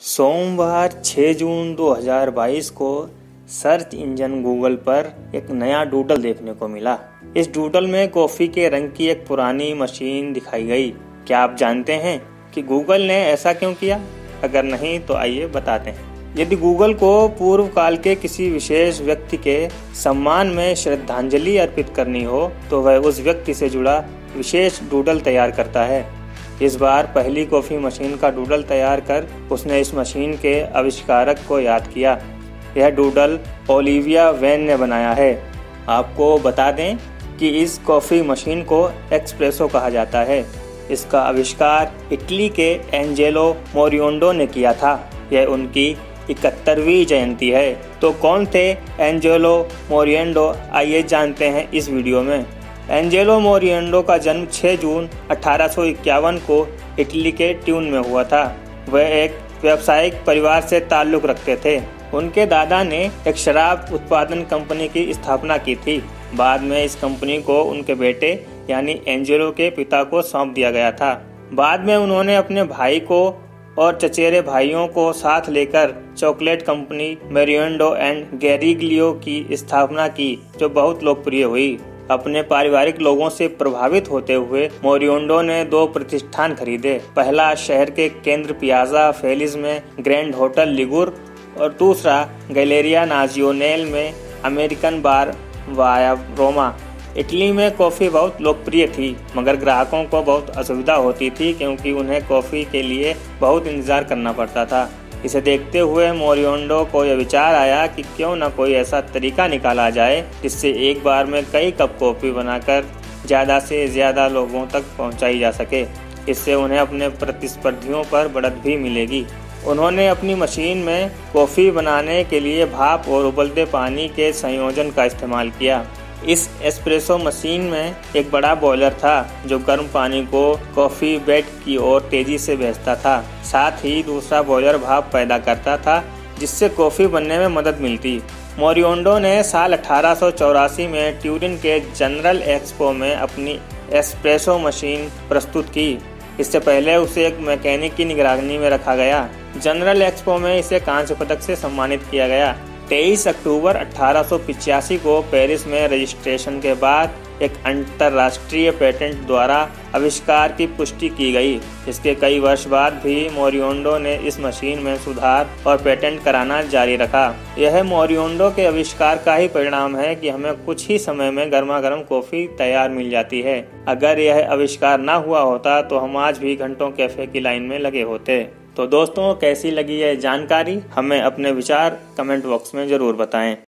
सोमवार 6 जून 2022 को search engine Google पर एक नया डूडल देखने को मिला। इस डूडल में कॉफ़ी के रंग की एक पुरानी मशीन दिखाई गई। क्या आप जानते हैं कि गूगल ने ऐसा क्यों किया? अगर नहीं तो आइए बताते हैं। यदि गूगल को पूर्व काल के किसी विशेष व्यक्ति के सम्मान में श्रद्धांजलि अर्पित करनी हो तो वह उस व्यक्ति से जुड़ा विशेष डूडल तैयार करता है। इस बार पहली कॉफ़ी मशीन का डूडल तैयार कर उसने इस मशीन के आविष्कारक को याद किया। यह डूडल ओलिविया वैन ने बनाया है। आपको बता दें कि इस कॉफ़ी मशीन को एक्सप्रेसो कहा जाता है। इसका आविष्कार इटली के एंजेलो मोरियोंडो ने किया था। यह उनकी इकहत्तरवीं जयंती है। तो कौन थे एंजेलो मोरियंडो? आइए जानते हैं इस वीडियो में। एंजेलो मोरियंडो का जन्म 6 जून अठारह सौ इक्यावन को इटली के ट्यून में हुआ था। वह एक व्यावसायिक परिवार से ताल्लुक रखते थे। उनके दादा ने एक शराब उत्पादन कंपनी की स्थापना की थी। बाद में इस कंपनी को उनके बेटे, यानी एंजेलो के पिता को सौंप दिया गया था। बाद में उन्होंने अपने भाई को और चचेरे भाइयों को साथ लेकर chocolate company Mariodo and Gariglio की स्थापना की, जो बहुत लोकप्रिय हुई। अपने पारिवारिक लोगों से प्रभावित होते हुए मोरियोडो ने दो प्रतिष्ठान खरीदे। पहला शहर के केंद्र पियाजा फेलिस में ग्रैंड होटल लिगुर और दूसरा गैलेरिया नाजियोनेल में American bar Via Roma. Italy में कॉफ़ी बहुत लोकप्रिय थी, मगर ग्राहकों को बहुत असुविधा होती थी क्योंकि उन्हें कॉफ़ी के लिए बहुत इंतज़ार करना पड़ता था। इसे देखते हुए मोरियोंडो को यह विचार आया कि क्यों न कोई ऐसा तरीका निकाला जाए जिससे एक बार में कई कप कॉफ़ी बनाकर ज़्यादा से ज़्यादा लोगों तक पहुंचाई जा सके। इससे उन्हें अपने प्रतिस्पर्धियों पर बढ़त भी मिलेगी। उन्होंने अपनी मशीन में कॉफ़ी बनाने के लिए भाप और उबलते पानी के संयोजन का इस्तेमाल किया। इस एस्प्रेसो मशीन में एक बड़ा बॉयलर था, जो गर्म पानी को कॉफ़ी बेड की ओर तेज़ी से भेजता था। साथ ही दूसरा बॉयलर भाप पैदा करता था, जिससे कॉफ़ी बनने में मदद मिलती। मोरियोडो ने साल अठारह सौ चौरासी में ट्यूरिन के जनरल एक्सपो में अपनी एस्प्रेसो मशीन प्रस्तुत की। इससे पहले उसे एक मैकेनिक की निगरानी में रखा गया। जनरल एक्सपो में इसे कांस्य पदक से सम्मानित किया गया। 23 अक्टूबर अठारह को पेरिस में रजिस्ट्रेशन के बाद एक अंतर्राष्ट्रीय पेटेंट द्वारा आविष्कार की पुष्टि की गई। इसके कई वर्ष बाद भी मोरियोडो ने इस मशीन में सुधार और पेटेंट कराना जारी रखा। यह मोरियोडो के आविष्कार का ही परिणाम है कि हमें कुछ ही समय में गर्मा गर्म कॉफ़ी तैयार मिल जाती है। अगर यह आविष्कार न हुआ होता तो हम आज भी घंटों कैफ़े की लाइन में लगे होते। तो दोस्तों कैसी लगी है जानकारी? हमें अपने विचार कमेंट बॉक्स में ज़रूर बताएँ।